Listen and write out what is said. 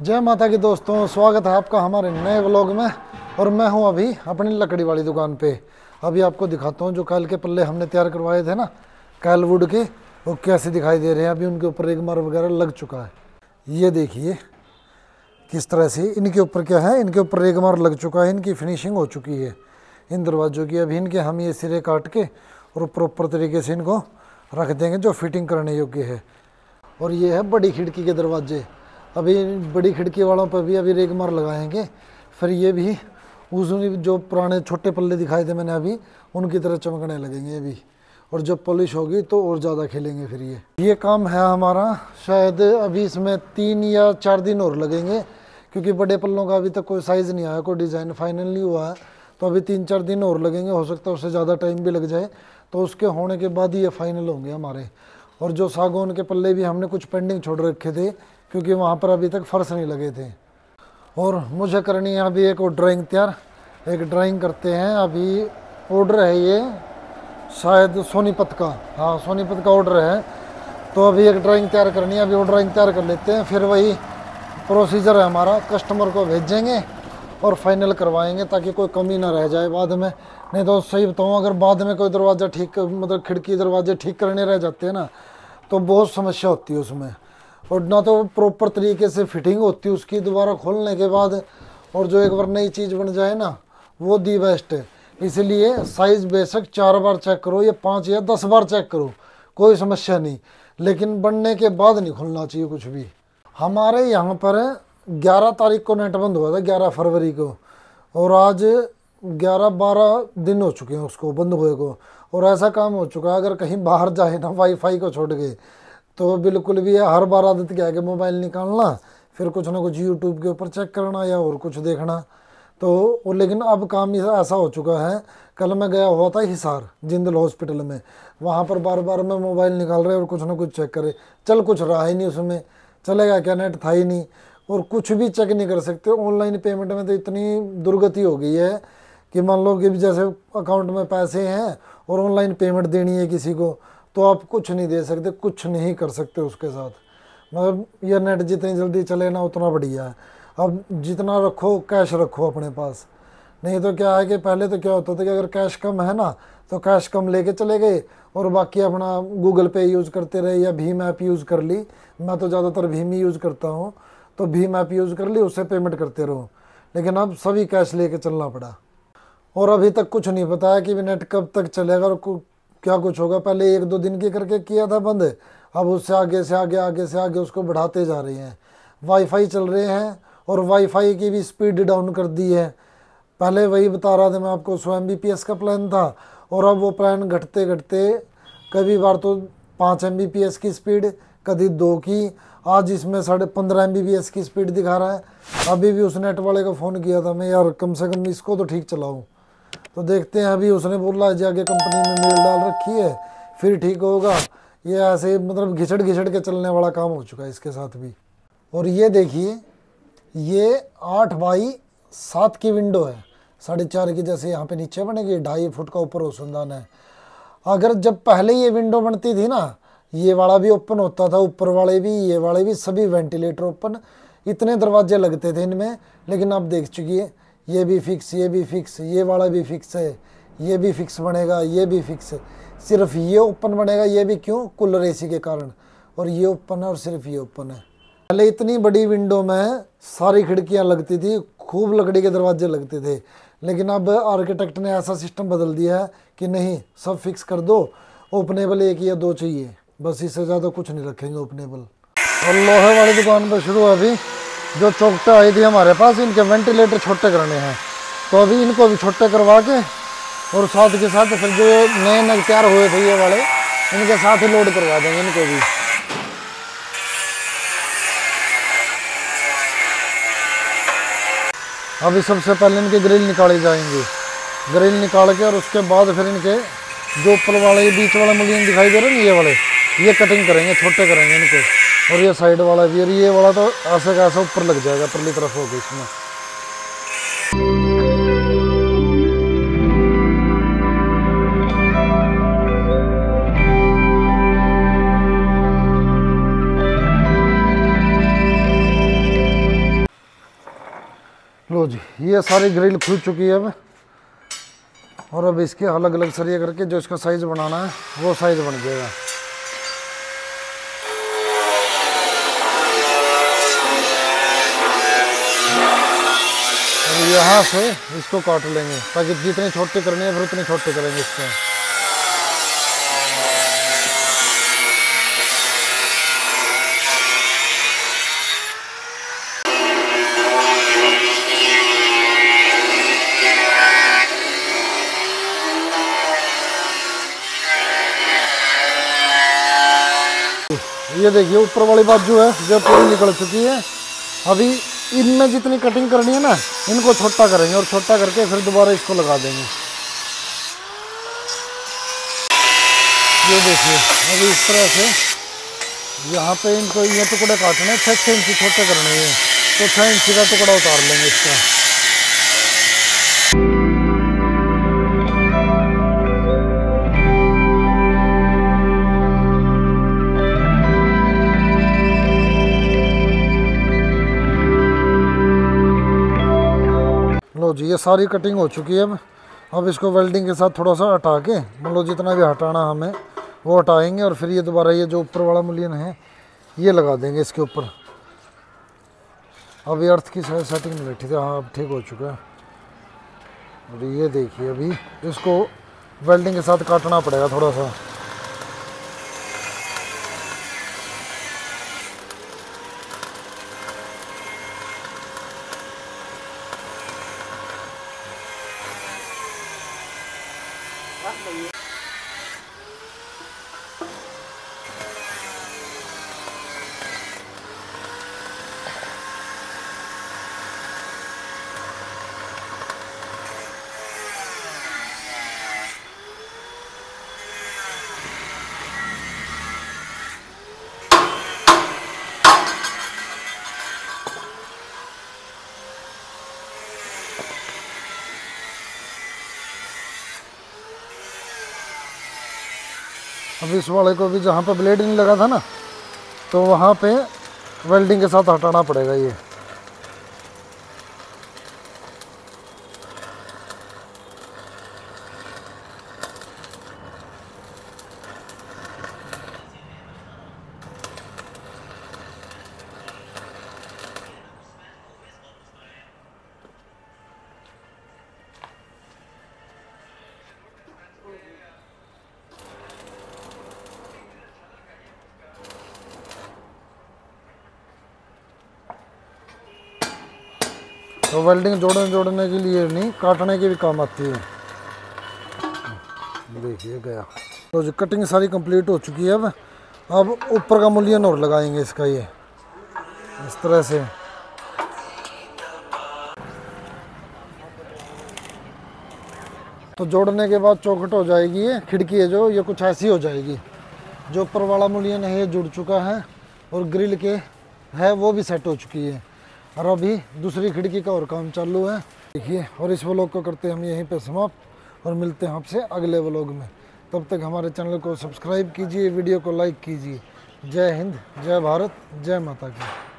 जय माता की दोस्तों, स्वागत है आपका हमारे नए व्लॉग में। और मैं हूँ अभी अपनी लकड़ी वाली दुकान पे। अभी आपको दिखाता हूँ जो कल के पल्ले हमने तैयार करवाए थे ना, कैलवुड के, वो कैसे दिखाई दे रहे हैं। अभी उनके ऊपर एक मार वगैरह लग चुका है। ये देखिए, किस तरह से इनके ऊपर क्या है? इनके ऊपर एक मार लग चुका है, इनकी फिनिशिंग हो चुकी है। इन दरवाज़ों की अभी इनके हम ये सिरे काट के और प्रॉपर तरीके से इनको रख देंगे जो फिटिंग करने योग्य है। और ये है बड़ी खिड़की के दरवाजे। अभी बड़ी खिड़की वालों पर भी अभी रेग मार लगाएँगे। फिर ये भी, उस जो पुराने छोटे पल्ले दिखाए थे मैंने अभी, उनकी तरह चमकने लगेंगे ये भी। और जब पॉलिश होगी तो और ज़्यादा खेलेंगे फिर ये। ये काम है हमारा, शायद अभी इसमें तीन या चार दिन और लगेंगे, क्योंकि बड़े पल्लों का अभी तक कोई साइज़ नहीं आया, कोई डिज़ाइन फाइनल नहीं हुआ है। तो अभी तीन चार दिन और लगेंगे, हो सकता है उससे ज़्यादा टाइम भी लग जाए। तो उसके होने के बाद ही ये फाइनल होंगे हमारे। और जो सागौन के पल्ले भी हमने कुछ पेंडिंग छोड़ रखे थे क्योंकि वहाँ पर अभी तक फर्श नहीं लगे थे। और मुझे करनी है अभी एक ड्राइंग तैयार। एक ड्राइंग करते हैं। अभी ऑर्डर है ये। शायद सोनीपत का। हाँ सोनीपत का ऑर्डर है। तो अभी एक ड्राइंग तैयार करनी है। अभी वो ड्राइंग तैयार कर लेते हैं। फिर वही प्रोसीजर है हमारा। कस्टमर को भेजेंगे और फाइनल करवाएँगे ताकि कोई कमी ना रह जाए बाद में। नहीं तो सही बताऊँ, अगर बाद में कोई दरवाज़ा ठीक मतलब खिड़की, दरवाजे ठीक करने रह जाते हैं ना तो बहुत समस्या होती है उसमें। और ना तो प्रॉपर तरीके से फिटिंग होती है, उसकी दोबारा खोलने के बाद और जो एक बार नई चीज़ बन जाए ना, वो दी बेस्ट है। इसलिए साइज़ बेशक चार बार चेक करो या पाँच या दस बार चेक करो, कोई समस्या नहीं। लेकिन बनने के बाद नहीं खुलना चाहिए कुछ भी। हमारे यहाँ पर 11 तारीख को नेट बंद हुआ था 11 फरवरी को। और आज 11 12 दिन हो चुके हैं उसको, बंद हुए को। और ऐसा काम हो चुका है, अगर कहीं बाहर जाए ना वाईफाई को छोड़ के तो बिल्कुल भी है, हर बार आदत क्या है कि मोबाइल निकालना, फिर कुछ ना कुछ यूट्यूब के ऊपर चेक करना या और कुछ देखना। तो वो लेकिन अब काम ऐसा हो चुका है, कल मैं गया हुआ था हिसार, जिंदल हॉस्पिटल में। वहाँ पर बार बार मैं मोबाइल निकाल रहे और कुछ ना कुछ चेक करे। चल कुछ रहा ही नहीं उसमें, चलेगा क्या नेट था ही नहीं। और कुछ भी चेक नहीं कर सकते ऑनलाइन पेमेंट में तो इतनी दुर्गति हो गई है कि मान लो कि जैसे अकाउंट में पैसे हैं और ऑनलाइन पेमेंट देनी है किसी को तो आप कुछ नहीं दे सकते, कुछ नहीं कर सकते उसके साथ। मतलब ये नेट जितनी जल्दी चले ना उतना बढ़िया है। अब जितना रखो कैश रखो अपने पास। नहीं तो क्या है कि पहले तो क्या होता था कि अगर कैश कम है ना तो कैश कम लेके चले गए और बाकी अपना गूगल पे यूज़ करते रहे या भीम ऐप यूज़ कर ली। मैं तो ज़्यादातर भीम ही यूज़ करता हूँ तो भीम ऐप यूज़ कर ली, उससे पेमेंट करते रहो। लेकिन अब सभी कैश लेके चलना पड़ा। और अभी तक कुछ नहीं पता है कि नेट कब तक चलेगा और क्या कुछ होगा? पहले एक दो दिन की करके किया था बंद। अब उससे आगे से आगे आगे से आगे उसको बढ़ाते जा रहे हैं। वाईफाई चल रहे हैं और वाईफाई की भी स्पीड डाउन कर दी है। पहले वही बता रहा था मैं आपको सौ एम का प्लान था और अब वो प्लान घटते घटते कभी बार तो पाँच एम की स्पीड कभी दो की। आज इसमें साढ़े पंद्रह एम की स्पीड दिखा रहा है। अभी भी उस नेट वाले को फ़ोन किया था मैं, यार कम से कम इसको तो ठीक चलाऊँ। तो देखते हैं, अभी उसने बोला जी आगे कंपनी में मेल डाल रखी है, फिर ठीक होगा। ये ऐसे मतलब घिसट घिसट के चलने वाला काम हो चुका है इसके साथ भी। और ये देखिए, ये आठ बाई सात की विंडो है। साढ़े चार की जैसे यहाँ पे नीचे बनेगी, ढाई फुट का ऊपर रोशनदान है। अगर जब पहले ये विंडो बनती थी ना, ये वाला भी ओपन होता था, ऊपर वाले भी, ये वाले भी, सभी वेंटिलेटर ओपन इतने दरवाजे लगते थे इनमें, लेकिन आप देख चुकिए ये भी फिक्स ये भी फिक्स ये वाला भी फिक्स है, ये भी फिक्स बनेगा, ये भी फिक्स है। सिर्फ़ ये ओपन बनेगा, ये भी क्यों? कूलर एसी के कारण। और ये ओपन है और सिर्फ़ ये ओपन है। पहले इतनी बड़ी विंडो में सारी खिड़कियाँ लगती थी, खूब लकड़ी के दरवाजे लगते थे। लेकिन अब आर्किटेक्ट ने ऐसा सिस्टम बदल दिया है कि नहीं, सब फिक्स कर दो। ओपनेबल एक या दो चाहिए। बस इससे ज़्यादा कुछ नहीं रखेंगे ओपनेबल और लोहे वाली दुकान पर शुरू अभी। जो चौकटा आई थी हमारे पास इनके वेंटिलेटर छोटे करने हैं तो अभी इनको भी छोटे करवा के और साथ के साथ फिर जो नए नए तैयार हुए थे ये वाले, इनके साथ ही लोड करवा देंगे इनको भी। अभी सबसे पहले इनके ग्रिल निकाले जाएँगे। ग्रिल निकाल के और उसके बाद फिर इनके जो ऊपर वाले, बीच वाले मुलीन दिखाई दे रहे हैं, ये वाले, ये कटिंग करेंगे, छोटे करेंगे इनको। और ये साइड वाला भी, और ये वाला तो ऐसे का ऐसा ऊपर लग जाएगा, परली तरफ़ होगी इसमें। लो जी, ये सारी ग्रिल खुल चुकी है अब। और अब इसके अलग अलग सरिया करके जो इसका साइज़ बनाना है, वो साइज़ बन जाएगा। यहाँ से इसको काट लेंगे। ताकि जितने छोटे करने हैं, फिर उतने छोटे करेंगे इसको। ये देखिए, ऊपर वाली बात जो है, जो पूरी निकल चुकी है, अभी इनमें जितनी कटिंग करनी है ना, इनको छोटा करेंगे और छोटा करके फिर दोबारा इसको लगा देंगे। ये देखिए, अभी इस तरह से यहाँ पे इनको ये टुकड़े काटने छः छः इंची छोटे करने हैं तो छः इंची का टुकड़ा उतार लेंगे इसका। ये सारी कटिंग हो चुकी है अब। इसको वेल्डिंग के साथ थोड़ा सा हटा के मतलब जितना भी हटाना हमें, वो हटाएँगे और फिर ये दोबारा ये जो ऊपर वाला मुलियन है, ये लगा देंगे इसके ऊपर। अब ये अर्थ की सेटिंग नहीं बैठी थी हाँ अब ठीक हो चुका है। और ये देखिए अभी, इसको वेल्डिंग के साथ काटना पड़ेगा थोड़ा सा। mình अब इस वाले को भी जहाँ पर ब्लेड नहीं लगा था ना तो वहाँ पे वेल्डिंग के साथ हटाना पड़ेगा ये। तो वेल्डिंग जोड़ने जोड़ने के लिए नहीं, काटने के भी काम आती है। देखिए गया। तो जो कटिंग सारी कंप्लीट हो चुकी है अब। अब ऊपर का मूल्यन और लगाएँगे इसका ये। इस तरह से। तो जोड़ने के बाद चौखट हो जाएगी ये, खिड़की है जो, ये कुछ ऐसी हो जाएगी। जो ऊपर वाला मूल्यन है, ये जुड़ चुका है और ग्रिल के है, वो भी सेट हो चुकी है। और अभी दूसरी खिड़की का और काम चालू है। देखिए, और इस व्लॉग को करते हैं हम यहीं पे समाप्त और मिलते हैं आपसे अगले व्लॉग में। तब तक हमारे चैनल को सब्सक्राइब कीजिए, वीडियो को लाइक कीजिए। जय हिंद, जय भारत, जय माता की।